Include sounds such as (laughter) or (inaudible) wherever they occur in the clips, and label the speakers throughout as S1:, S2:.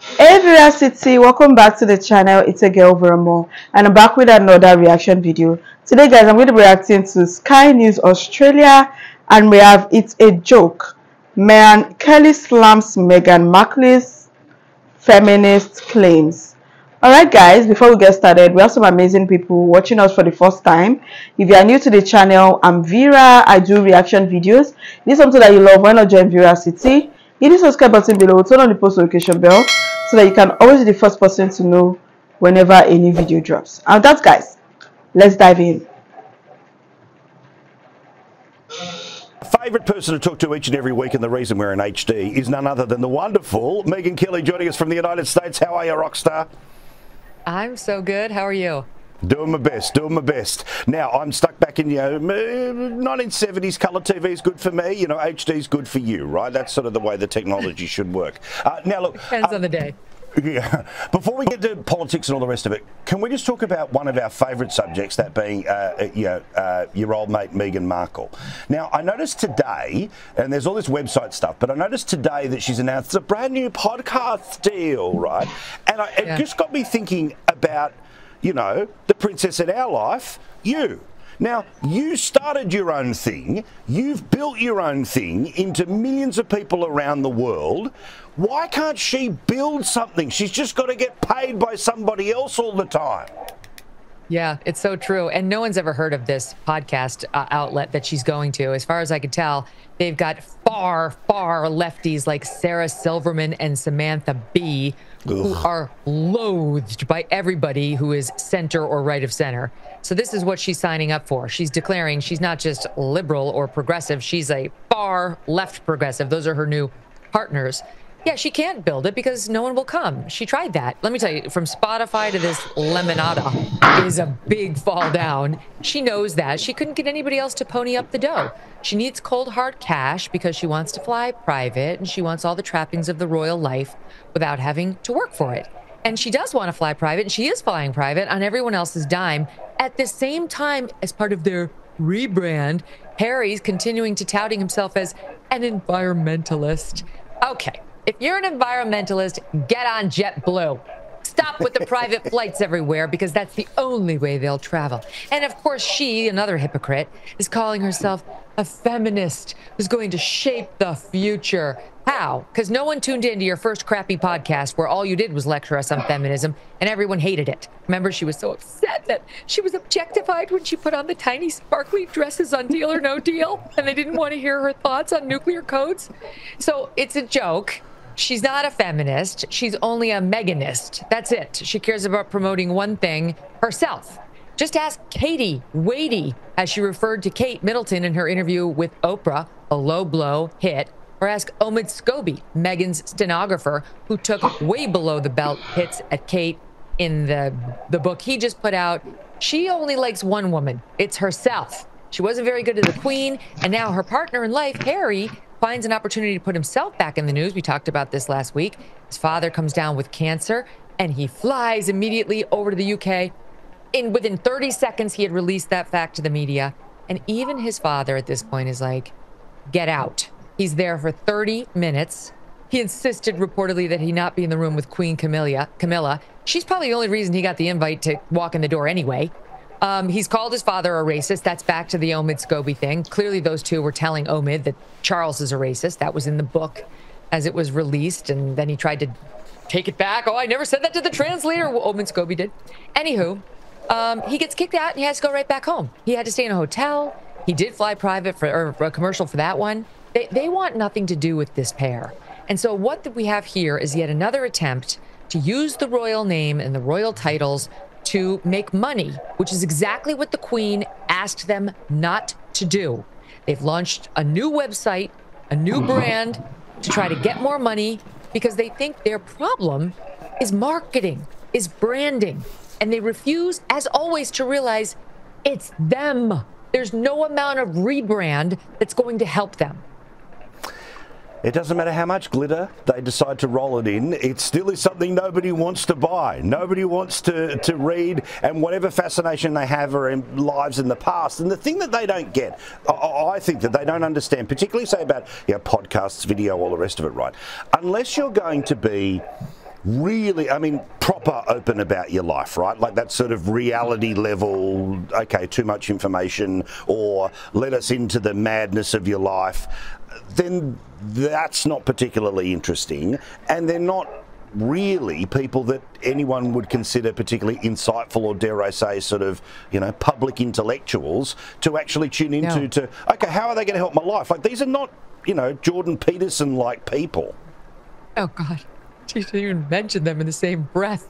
S1: Hey Vera City, welcome back to the channel. It's a girl Vera Moore and I'm back with another reaction video. Today guys, I'm going to be reacting to Sky News Australia and we have It's a Joke. Megyn, Kelly slams Meghan Markle's feminist claims. Alright guys, before we get started, we have some amazing people watching us for the first time. If you are new to the channel, I'm Vera. I do reaction videos. This is something that you love, why not join Vera City? Hit the subscribe button below, turn on the post notification bell so that you can always be the first person to know whenever a new video drops. And that's guys, let's dive in.
S2: favourite person to talk to each and every week, and the reason we're in HD is none other than the wonderful Megyn Kelly joining us from the United States. How are you, Rockstar?
S3: I'm so good. How are you?
S2: Doing my best, doing my best. Now, I'm stuck back in, you know, 1970s colour TV is good for me, you know, HD is good for you, right? That's sort of the way the technology should work. Uh, now, look.
S3: Depends
S2: uh,
S3: on the day. (laughs)
S2: Yeah. Before we get to politics and all the rest of it, can we just talk about one of our favourite subjects, that being, uh, you know, uh, your old mate Meghan Markle? Now, I noticed today, and there's all this website stuff, but I noticed today that she's announced a brand new podcast deal, right? And I, it yeah. just got me thinking about, you know, the princess in our life, you. Now, you started your own thing, you've built your own thing into millions of people around the world. Why can't she build something? She's just got to get paid by somebody else all the time.
S3: Yeah, it's so true. And no one's ever heard of this podcast uh, outlet that she's going to. As far as I can tell, they've got far, far lefties like Sarah Silverman and Samantha Bee who are loathed by everybody who is center or right of center. So this is what she's signing up for. She's declaring she's not just liberal or progressive, she's a far left progressive. Those are her new partners. Yeah, she can't build it because no one will come. She tried that. Let me tell you, from Spotify to this Lemonada is a big fall down. She knows that. She couldn't get anybody else to pony up the dough. She needs cold hard cash because she wants to fly private and she wants all the trappings of the royal life without having to work for it. And she does want to fly private, and she is flying private on everyone else's dime. At the same time, as part of their rebrand, Harry's continuing to touting himself as an environmentalist. Okay, if you're an environmentalist, get on JetBlue. Stop with the (laughs) private flights everywhere because that's the only way they'll travel. And of course, she, another hypocrite, is calling herself a feminist who's going to shape the future. How? Because no one tuned into your first crappy podcast where all you did was lecture us on feminism and everyone hated it. Remember, she was so upset that she was objectified when she put on the tiny sparkly dresses on Deal or No Deal and they didn't want to hear her thoughts on nuclear codes. So it's a joke. She's not a feminist. She's only a Meganist. That's it. She cares about promoting one thing herself. Just ask Katie Wadey, as she referred to Kate Middleton in her interview with Oprah, a low blow hit, or ask Omid Scobie, Meghan's stenographer, who took way below the belt hits at Kate in the, the book he just put out. She only likes one woman. It's herself. She wasn't very good to the queen, and now her partner in life, Harry, finds an opportunity to put himself back in the news. We talked about this last week. His father comes down with cancer and he flies immediately over to the UK. In within 30 seconds, he had released that fact to the media. And even his father at this point is like, get out. He's there for 30 minutes. He insisted reportedly that he not be in the room with Queen Camilla. Camilla. She's probably the only reason he got the invite to walk in the door anyway. Um, he's called his father a racist. That's back to the Omid Scobie thing. Clearly, those two were telling Omid that Charles is a racist. That was in the book as it was released, and then he tried to take it back. Oh, I never said that to the translator. Well, Omid Scobie did. Anywho, um, he gets kicked out and he has to go right back home. He had to stay in a hotel. He did fly private for, or a commercial for that one. They, they want nothing to do with this pair. And so what we have here is yet another attempt to use the royal name and the royal titles to make money, which is exactly what the Queen asked them not to do. They've launched a new website, a new mm-hmm. brand to try to get more money because they think their problem is marketing, is branding. And they refuse, as always, to realize it's them. There's no amount of rebrand that's going to help them.
S2: It doesn't matter how much glitter they decide to roll it in, it still is something nobody wants to buy. Nobody wants to, to read, and whatever fascination they have are in lives in the past. And the thing that they don't get, I, think that they don't understand, particularly say about you know, podcasts, video, all the rest of it, right? Unless you're going to be really, I mean, proper open about your life, right? Like that sort of reality level, okay, too much information, or let us into the madness of your life, then that's not particularly interesting. And they're not really people that anyone would consider particularly insightful or dare I say sort of you know public intellectuals to actually tune into no. to okay how are they going to help my life like these are not you know Jordan Peterson like people
S3: oh god you didn't even mention them in the same breath.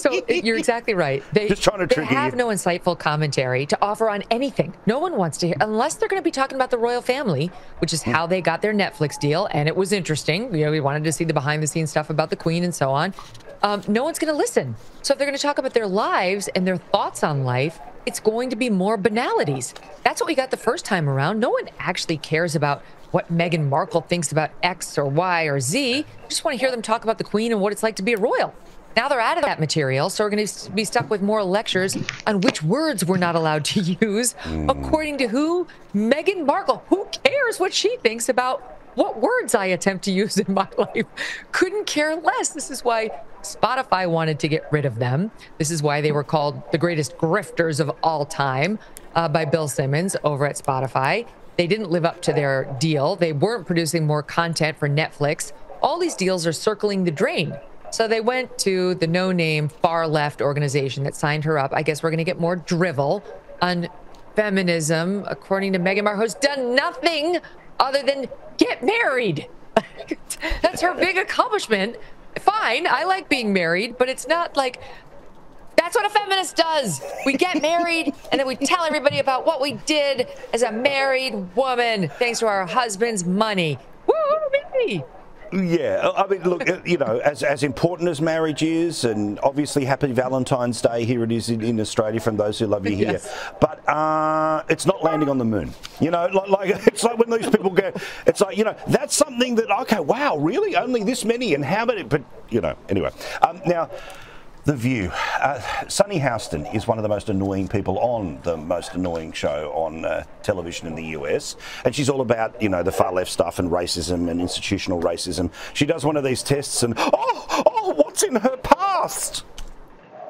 S3: So you're exactly right. They,
S2: Just trying to
S3: they have
S2: you.
S3: no insightful commentary to offer on anything. No one wants to hear, unless they're going to be talking about the royal family, which is how they got their Netflix deal. And it was interesting. You know, we wanted to see the behind the scenes stuff about the queen and so on. Um, no one's going to listen. So if they're going to talk about their lives and their thoughts on life, it's going to be more banalities. That's what we got the first time around. No one actually cares about what Meghan Markle thinks about X or Y or Z. You just want to hear them talk about the Queen and what it's like to be a royal. Now they're out of that material, so we're going to be stuck with more lectures on which words we're not allowed to (laughs) use, mm. according to who? Meghan Markle. Who cares what she thinks about what words I attempt to use (laughs) in my life? Couldn't care less. This is why Spotify wanted to get rid of them. This is why they were called the greatest grifters of all time uh, by Bill Simmons over at Spotify. They didn't live up to their deal. They weren't producing more content for Netflix. All these deals are circling the drain. So they went to the no name far left organization that signed her up. I guess we're going to get more drivel on feminism, according to Meghan Markle, who's done nothing other than get married. (laughs) That's her big accomplishment. Fine, I like being married, but it's not like that's what a feminist does. We get married and then we tell everybody about what we did as a married woman thanks to our husband's money. Woo, me!
S2: Yeah, I mean, look, uh, you know, as, as important as marriage is, and obviously happy Valentine's Day, here it is in, in Australia from those who love you here. (laughs) Yes. But uh, it's not landing on the moon. You know, like, like, (laughs) it's like when these people go, it's like, you know, that's something that, okay, wow, really? Only this many? And how many? But, you know, anyway. Um, now, the View. Uh, Sunny Hostin is one of the most annoying people on the most annoying show on uh, television in the US. And she's all about, you know, the far left stuff and racism and institutional racism. She does one of these tests and, oh, oh, what's in her past?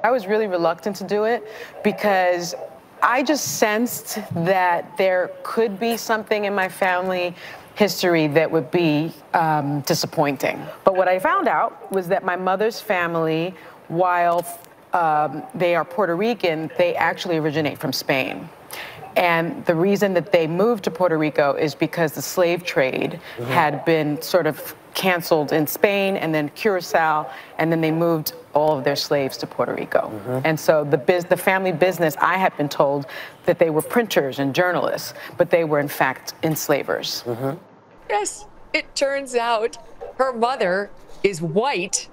S4: I was really reluctant to do it because I just sensed that there could be something in my family history that would be um, disappointing. But what I found out was that my mother's family while um, they are Puerto Rican, they actually originate from Spain. And the reason that they moved to Puerto Rico is because the slave trade mm-hmm. had been sort of canceled in Spain and then Curacao, and then they moved all of their slaves to Puerto Rico. Mm-hmm. And so the, biz- the family business, I had been told that they were printers and journalists, but they were in fact enslavers. Mm-hmm.
S3: Yes, it turns out her mother is white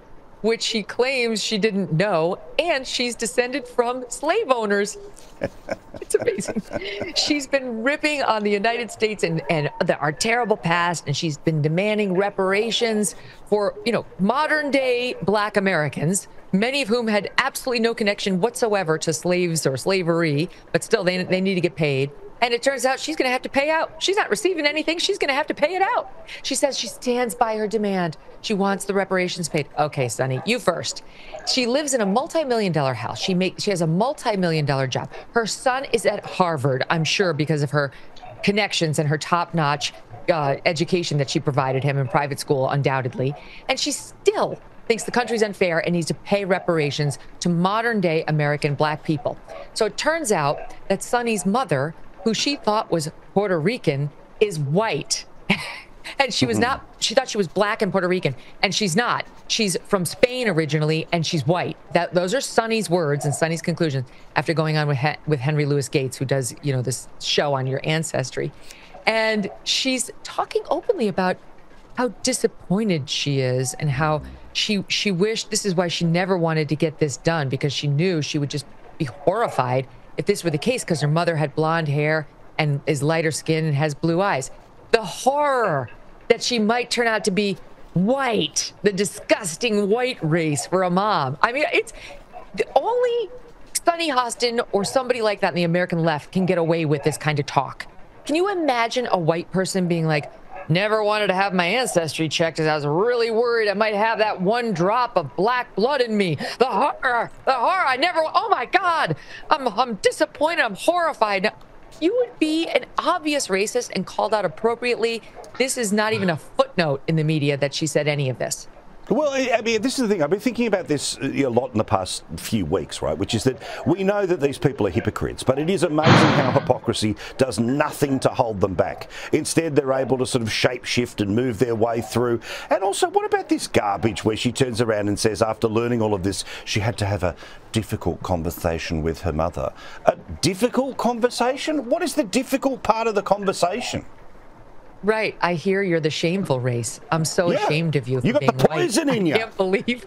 S3: which she claims she didn't know, and she's descended from slave owners. (laughs) it's amazing. she's been ripping on the United States and, and the, our terrible past, and she's been demanding reparations for, you know, modern day black Americans, many of whom had absolutely no connection whatsoever to slaves or slavery, but still they, they need to get paid. And it turns out she's going to have to pay out. She's not receiving anything. She's going to have to pay it out. She says she stands by her demand. She wants the reparations paid. Okay, Sunny, you first. She lives in a multi-million dollar house. She make she has a multi-million dollar job. Her son is at Harvard, I'm sure because of her connections and her top-notch uh, education that she provided him in private school, undoubtedly. And she still thinks the country's unfair and needs to pay reparations to modern day American black people. So it turns out that Sunny's mother who she thought was Puerto Rican, is white. (laughs) and she was mm-hmm. not, she thought she was black and Puerto Rican, and she's not. She's from Spain originally, and she's white. That Those are Sunny's words and Sunny's conclusions after going on with, with Henry Louis Gates, who does, you know, this show on your ancestry. And she's talking openly about how disappointed she is and how she she wished this is why she never wanted to get this done because she knew she would just be horrified if this were the case because her mother had blonde hair and is lighter skin and has blue eyes. The horror that she might turn out to be white, the disgusting white race for a mom. I mean, it's the only Sunny Hostin or somebody like that in the American left can get away with this kind of talk. Can you imagine a white person being like, Never wanted to have my ancestry checked as I was really worried I might have that one drop of black blood in me. The horror, the horror. I never, oh my God. I'm, I'm disappointed. I'm horrified. You would be an obvious racist and called out appropriately. This is not even a footnote in the media that she said any of this.
S2: Well, I mean, this is the thing. I've been thinking about this uh, a lot in the past few weeks, right? Which is that we know that these people are hypocrites, but it is amazing how hypocrisy does nothing to hold them back. Instead, they're able to sort of shape shift and move their way through. And also, what about this garbage where she turns around and says, after learning all of this, she had to have a difficult conversation with her mother? A difficult conversation? What is the difficult part of the conversation?
S3: Right. I hear you're the shameful race. I'm so yeah. ashamed of you.
S2: You got
S3: the
S2: poison
S3: white.
S2: in you.
S3: I can't believe.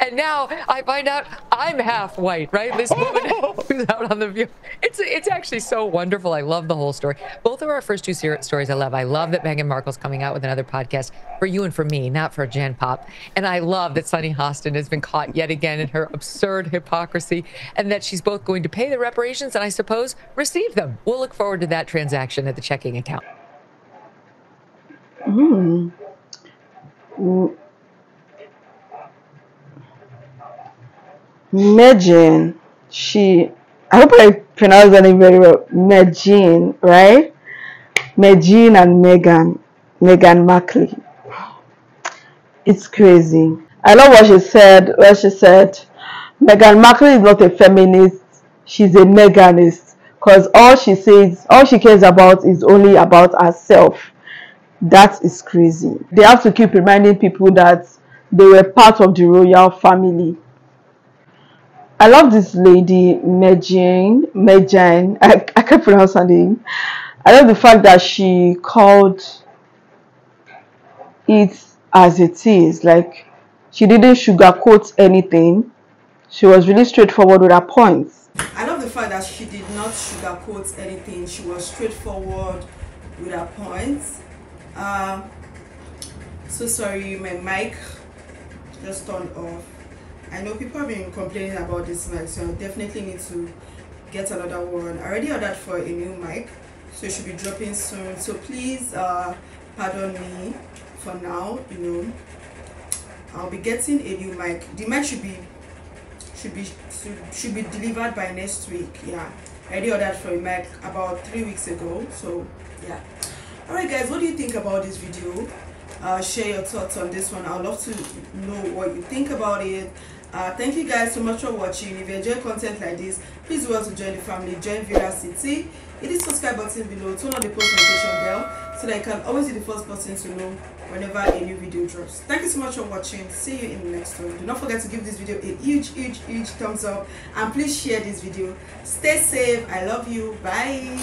S3: And now I find out I'm half white, right? This oh. woman who's out on the view. It's it's actually so wonderful. I love the whole story. Both of our first two stories I love. I love that Meghan Markle's coming out with another podcast for you and for me, not for Gen Pop. And I love that Sunny Hostin has been caught yet again in her absurd hypocrisy and that she's both going to pay the reparations and I suppose receive them. We'll look forward to that transaction at the checking account.
S1: Hmm. Meghan, she, I hope I pronounce her name very well. Meghan, right? Meghan and Megan, Meghan Markle. It's crazy. I love what she said. What she said, Meghan Markle is not a feminist. She's a Meganist because all she says, all she cares about is only about herself that is crazy. They have to keep reminding people that they were part of the royal family. I love this lady, Meghan. Meghan. I, I can't pronounce her name. I love the fact that she called it as it is. Like, she didn't sugarcoat anything. She was really straightforward with her points.
S5: I love the fact that she did not sugarcoat anything. She was straightforward with her points uh, so sorry my mic just turned off. I know people have been complaining about this mic so I definitely need to get another one. I already ordered for a new mic so it should be dropping soon. So please uh, pardon me for now you know. I'll be getting a new mic. The mic should be should be should, should be delivered by next week yeah. I already ordered for a mic about three weeks ago so yeah alright guys what do you think about this video? Uh, share your thoughts on this one. I'd love to know what you think about it. Uh, thank you guys so much for watching. If you enjoy content like this please well to join the family. Join Vera City hit the subscribe button below. Turn on the post notification bell so that you can always be the first person to know whenever a new video drops. Thank you so much for watching. See you in the next one. Do not forget to give this video a huge huge huge thumbs up. And please share this video. Stay safe. I love you. Bye